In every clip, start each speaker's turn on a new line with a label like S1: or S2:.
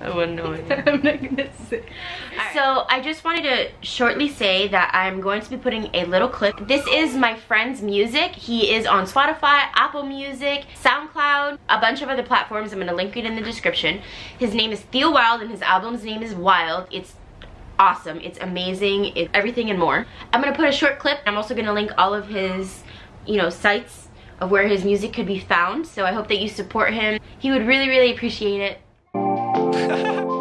S1: I wouldn't know
S2: I'm not gonna say.
S1: So I just wanted to shortly say that I'm going to be putting a little clip. This is my friend's music. He is on Spotify, Apple Music, SoundCloud, a bunch of other platforms. I'm gonna link it in the description. His name is Theo Wild and his album's name is Wild. It's awesome. It's amazing. It's everything and more. I'm gonna put a short clip. I'm also gonna link all of his, you know, sites of where his music could be found. So I hope that you support him. He would really, really appreciate it.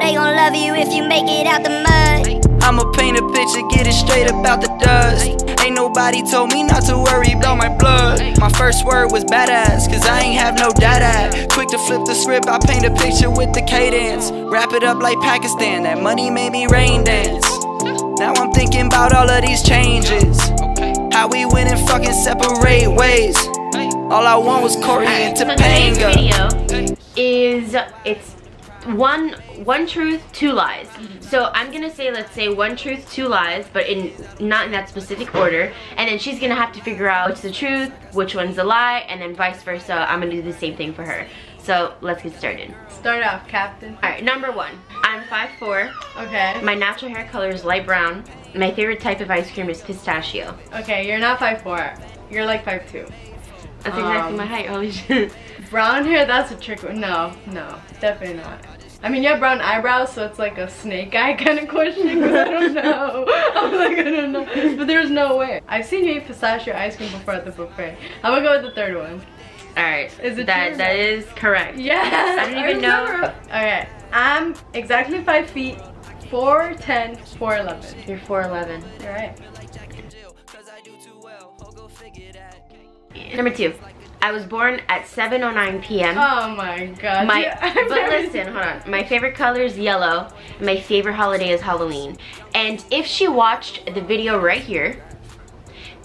S3: they gon' love you if you make it out the mud.
S4: I'ma paint a picture, get it straight about the dust. Ain't nobody told me not to worry about my blood. My first word was badass, cause I ain't have no data. Quick to flip the script, I paint a picture with the cadence. Wrap it up like Pakistan, that money made me rain dance. Now I'm thinking about all of these changes. How we went and fucking separate ways. All I want was Cory and
S1: So
S4: Topanga.
S1: today's video is it's one one truth, two lies. So I'm gonna say let's say one truth, two lies, but in not in that specific order. And then she's gonna have to figure out what's the truth, which one's the lie, and then vice versa. I'm gonna do the same thing for her. So let's get started.
S2: Start off, Captain.
S1: Alright, number one. I'm 5'4.
S2: Okay.
S1: My natural hair color is light brown. My favorite type of ice cream is pistachio.
S2: Okay, you're not 5'4". You're like 5'2".
S1: That's exactly
S2: Um,
S1: my height. Holy shit.
S2: Brown hair, that's a trick one. No, no, definitely not. I mean, you have brown eyebrows, so it's like a snake eye kind of question, I don't know. I'm like, I don't know. But there's no way. I've seen you eat pistachio ice cream before at the buffet. I'm gonna go with the third one.
S1: Alright.
S2: Is it
S1: that
S2: true?
S1: that is correct.
S2: Yes!
S1: I didn't even know.
S2: remember. Okay, I'm exactly 5 feet, 4'10", 4'11".
S1: You're 4'11.
S2: You're right.
S1: Number two, I was born at 7.09 p.m.
S2: Oh my god.
S1: my,
S2: Yeah,
S1: but listen, hold on. My favorite color is yellow. My favorite holiday is Halloween. And if she watched the video right here,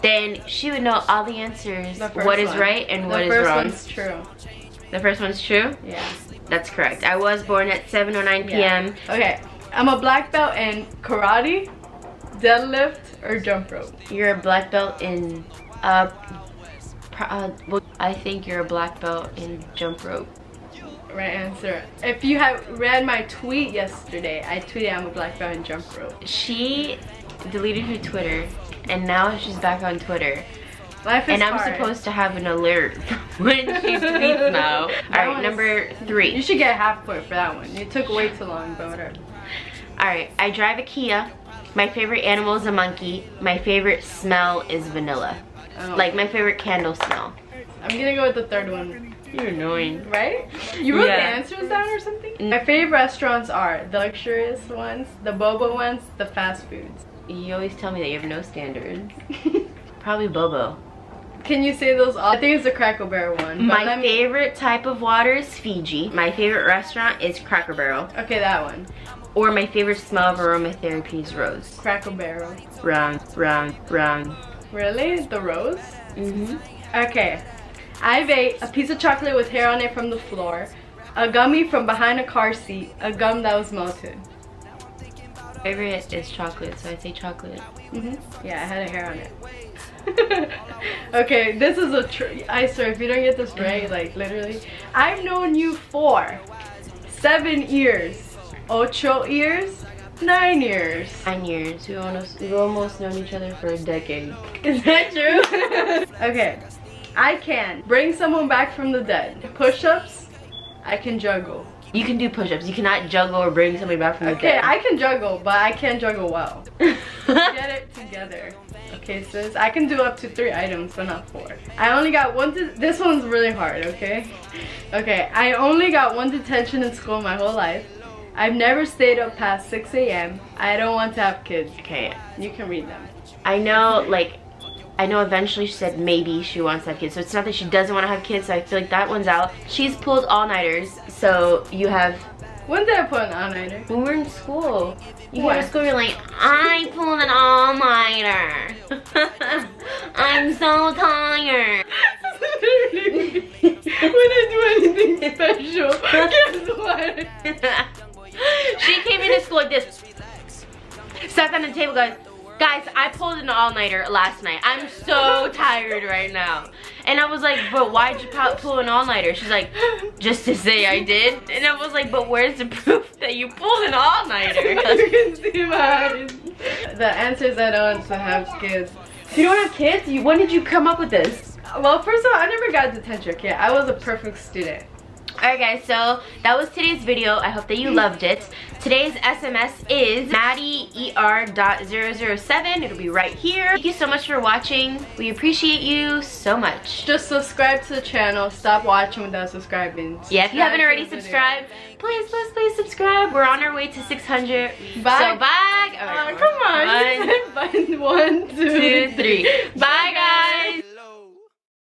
S1: then she would know all the answers.
S2: The
S1: What is
S2: one.
S1: right and
S2: the
S1: what is
S2: first one's true.
S1: The first one's true?
S2: Yeah.
S1: That's correct. I was born at 7.09 p.m.
S2: Okay, I'm a black belt in karate, deadlift, or jump rope.
S1: You're a black belt in, uh, uh, well, I think you're a black belt in jump rope.
S2: Right answer. If you have read my tweet yesterday, I tweeted I'm a black belt in jump rope.
S1: She deleted her Twitter, and now she's back on Twitter.
S2: Life is
S1: And I'm
S2: hard.
S1: supposed to have an alert when she tweets now. Alright, number three.
S2: You should get a half point for that one. It took way too long, but whatever.
S1: Alright, I drive a Kia. My favorite animal is a monkey. My favorite smell is vanilla.
S2: Oh.
S1: Like my favorite candle smell.
S2: I'm gonna go with the third one.
S1: You're annoying.
S2: Right? You wrote
S1: Yeah.
S2: the answers down or something? My favorite restaurants are the luxurious ones, the boba ones, the fast foods.
S1: You always tell me that you have no standards. Probably Bobo.
S2: Can you say those all? I think it's the Cracker Barrel one.
S1: My
S2: me-
S1: favorite type of water is Fiji. My favorite restaurant is Cracker Barrel.
S2: Okay, that one.
S1: Or my favorite smell of aromatherapy is rose.
S2: Cracker Barrel.
S1: Round, round, round.
S2: Really? The rose?
S1: Mm-hmm.
S2: Okay. I've ate a piece of chocolate with hair on it from the floor, a gummy from behind a car seat, a gum that was melted.
S1: Favorite is chocolate, so I say chocolate.
S2: hmm Yeah, I had a hair on it. okay, this is a tr- I swear, if you don't get this right, like literally, I've known you for seven years, ocho years, nine years.
S1: Nine years. We almost we've almost known each other for a decade.
S2: Is that true? okay, I can bring someone back from the dead. Push-ups, I can juggle.
S1: You can do push-ups. You cannot juggle or bring somebody back from the
S2: Okay,
S1: dead.
S2: I can juggle, but I can't juggle well. Get it together. Okay, sis. I can do up to three items, but not four. I only got one. This one's really hard. Okay. Okay. I only got one detention in school my whole life. I've never stayed up past 6 a.m. I don't want to have kids.
S1: okay.
S2: You can read them.
S1: I know, like, I know eventually she said maybe she wants to have kids. So it's not that she doesn't want to have kids, so I feel like that one's out. She's pulled all-nighters, so you have...
S2: When did I put an all-nighter?
S1: When we're in school, you
S2: What?
S1: go to school, you're like, I pulled an all-nighter. I'm so tired.
S2: when I do anything special, guess what?
S1: she came into school like this. Sat down at the table, guys. Guys, I pulled an all-nighter last night. I'm so tired right now. And I was like, but why'd you pull an all-nighter? She's like, just to say I did. And I was like, but where's the proof that you pulled an all-nighter?
S2: you can see my eyes. The answer is I don't have kids.
S1: You don't have kids? You, when did you come up with this?
S2: Well, first of all, I never got detention, okay? I was a perfect student.
S1: Alright guys, so that was today's video. I hope that you loved it. Today's SMS is maddieer.007. It'll be right here. Thank you so much for watching. We appreciate you so much.
S2: Just subscribe to the channel. Stop watching without subscribing.
S1: Yeah, if you haven't already subscribed, please, please, please subscribe. We're on our way to 600.
S2: Bye.
S1: So bye.
S2: Right, uh, come on. One,
S1: one, two, three. Bye guys.